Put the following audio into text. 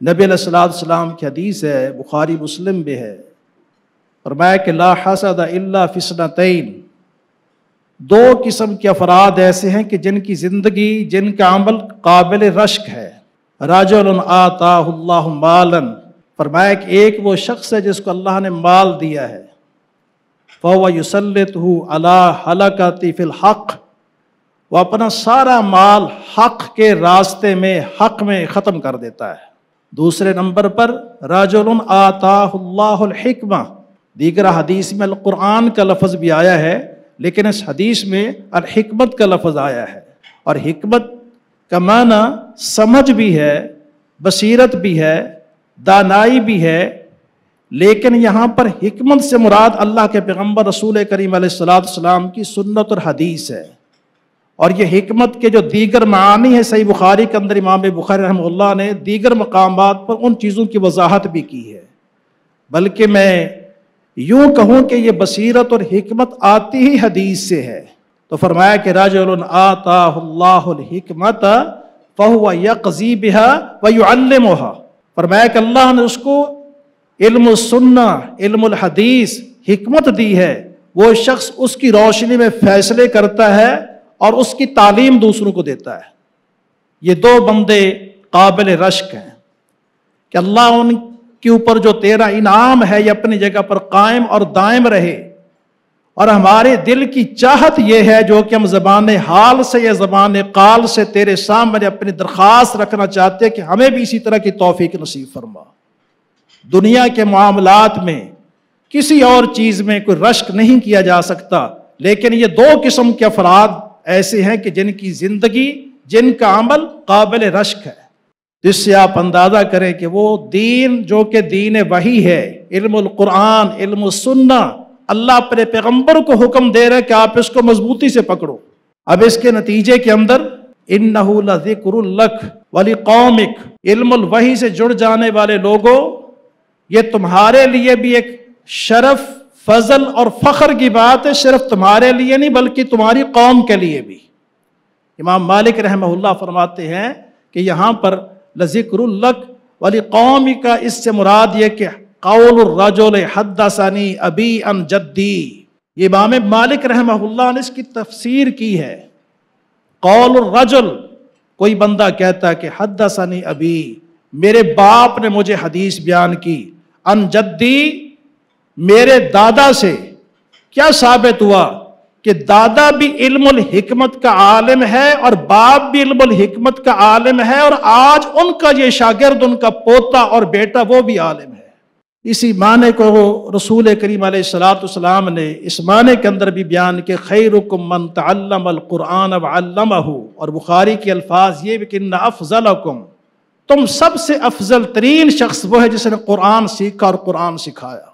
नबी सलाम की हदीस है, बुखारी, मुस्लिम भी है। फरमाया कि ला हसद इल्ला फिसनतैन दो किस्म के अफराद ऐसे हैं कि जिनकी ज़िंदगी, जिनका अमल काबिल रश्क है। राजुल आतामालन फरमाया कि एक वो शख्स है जिसको अल्लाह ने माल दिया है। फ़वा युसलत अला हलकती फ़िल हक़। वह अपना सारा माल हक़ के रास्ते में, हक़ में ख़त्म कर देता है। दूसरे नंबर पर राजुल आताहुल्लाहिकमा दीगर हदीस में कुरान का लफ्ज़ भी आया है, लेकिन इस हदीस में अलहकमत का लफ्ज़ आया है। और हमत का माना समझ भी है, बसीरत भी है, दानाई भी है, लेकिन यहाँ पर हमत से मुराद अल्लाह के पैगंबर रसूल करीम सलाम की सुन्नत और हदीस है। और ये हमत के जो दीगर मानी है, सही बुखारी के अंदर इमाम बुखारी रहमल्ला ने दीगर मकाम पर उन चीज़ों की वजाहत भी की है। बल्कि मैं यूँ कहूँ कि ये बसीरत और हमत आती ही हदीस से है। तो फरमाया कि राजुल आतामत फ़हुआ यकजी बिहा फरमाया कि अल्लाह ने उसको इल्म सुन्ना इल्म हदीस हमत दी है। वो शख्स उसकी रोशनी में फैसले करता है और उसकी तालीम दूसरों को देता है। ये दो बंदे काबिल रश्क हैं कि अल्लाह उनके ऊपर जो तेरा इनाम है ये अपनी जगह पर कायम और दायम रहे। और हमारे दिल की चाहत यह है जो कि हम जबान हाल से या जबान काल से तेरे सामने अपनी दरख्वास्त रखना चाहते हैं कि हमें भी इसी तरह की तोफ़ी नसीब फरमा। दुनिया के मामलात में किसी और चीज़ में कोई रश्क नहीं किया जा सकता, लेकिन ये दो किस्म के अफराद ऐसे हैं कि जिनकी ज़िंदगी, जिनका अमल काबिल रश्क है। जिससे आप अंदाज़ा करें कि वो दीन जो कि दीन वही है, इल्मुल कुरान इल्म सुन्ना, अल्लाह अपने पैगंबर को हुक्म दे रहे कि आप इसको मजबूती से पकड़ो। अब इसके नतीजे के अंदर इन नहुलक वाली कौमिक, इल्मुल वही से जुड़ जाने वाले लोगों, ये तुम्हारे लिए भी एक शरफ फजल और फ़ख्र की बात है सिर्फ़ तुम्हारे लिए नहीं, बल्कि तुम्हारी कौम के लिए भी। इमाम मालिक रहमल्ला फरमाते हैं कि यहाँ पर लजिक्रलक वाली कौम का इससे मुराद ये कि कौल रजोल हदसनी अबी अन जद्दी। ये इमाम मालिक रहमल्ला ने इसकी तफसीर की है। कौल रजुल, कोई बंदा कहता कि हदसनी अबी, मेरे बाप ने मुझे हदीस बयान की, अन जद्दी मेरे दादा से क्या साबित हुआ कि दादा भी इल्मुल हिकमत का आलिम है और बाप भी इल्मुल हिकमत का आलिम है और आज उनका ये शागिर्द, उनका पोता और बेटा वो भी आलिम है। इसी माने को रसूल करीम सलाम ने इस माने के अंदर भी बयान के खैरकुम मन तल्लमकुरान और बुखारी के अल्फाज ये भी कि अफजलकुम। तुम सबसे अफजल तरीन शख्स वो है जिसने कुरान सीखा और कुरान सिखाया।